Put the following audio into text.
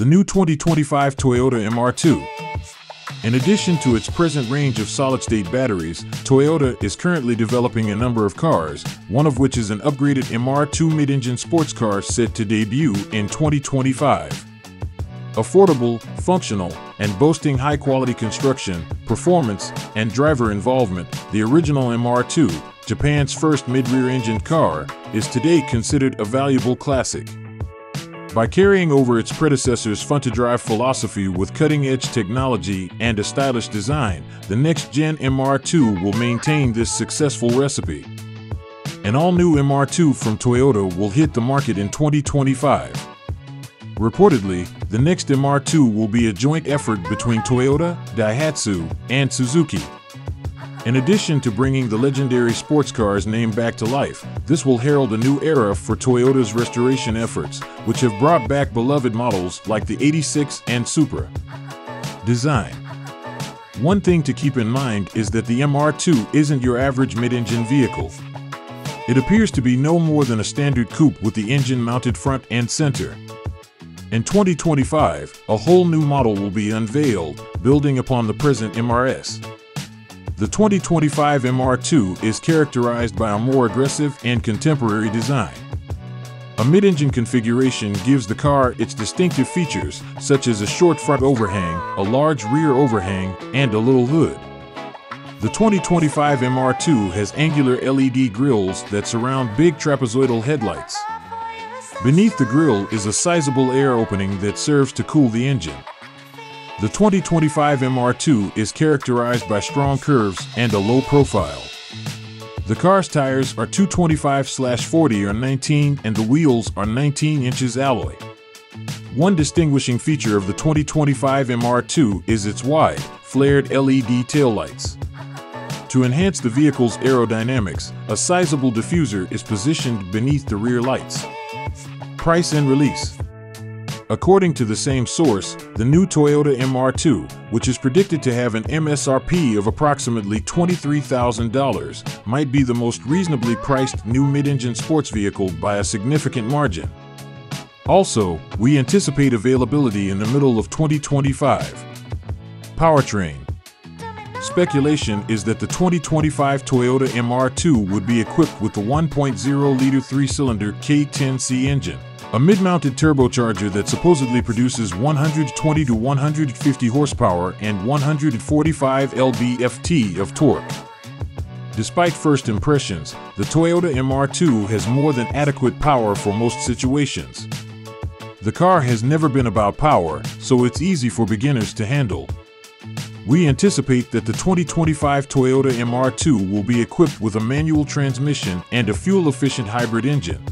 the new 2025 Toyota MR2. In addition to its present range of solid state batteries, Toyota is currently developing a number of cars, one of which is an upgraded MR2 mid engine sports car set to debut in 2025. Affordable, functional, and boasting high quality construction, performance, and driver involvement, the original MR2, Japan's first mid rear engined car, is today considered a valuable classic. By carrying over its predecessor's fun to drive philosophy with cutting edge technology and a stylish design, the next gen MR2 will maintain this successful recipe. An all new MR2 from Toyota will hit the market in 2025. Reportedly, the next MR2 will be a joint effort between Toyota, Daihatsu, and Suzuki. In addition to bringing the legendary sports car's name back to life, this will herald a new era for Toyota's restoration efforts, which have brought back beloved models like the 86 and Supra. Design One thing to keep in mind is that the MR2 isn't your average mid-engine vehicle. It appears to be no more than a standard coupe with the engine mounted front and center. In 2025, a whole new model will be unveiled, building upon the present MRS. The 2025 MR2 is characterized by a more aggressive and contemporary design. A mid-engine configuration gives the car its distinctive features, such as a short front overhang, a large rear overhang, and a little hood. The 2025 MR2 has angular LED grilles that surround big trapezoidal headlights. Beneath the grille is a sizable air opening that serves to cool the engine. The 2025 MR2 is characterized by strong curves and a low profile. The car's tires are 225/40 or 19 and the wheels are 19 inches alloy. One distinguishing feature of the 2025 MR2 is its wide, flared LED taillights. To enhance the vehicle's aerodynamics, a sizable diffuser is positioned beneath the rear lights. Price and release. According to the same source, the new Toyota MR2, which is predicted to have an MSRP of approximately $23,000, might be the most reasonably priced new mid-engine sports vehicle by a significant margin. Also, we anticipate availability in the middle of 2025. Powertrain Speculation is that the 2025 Toyota MR2 would be equipped with the 1.0-liter three-cylinder K10C engine a mid-mounted turbocharger that supposedly produces 120 to 150 horsepower and 145 lb-ft of torque. Despite first impressions, the Toyota MR2 has more than adequate power for most situations. The car has never been about power, so it's easy for beginners to handle. We anticipate that the 2025 Toyota MR2 will be equipped with a manual transmission and a fuel-efficient hybrid engine.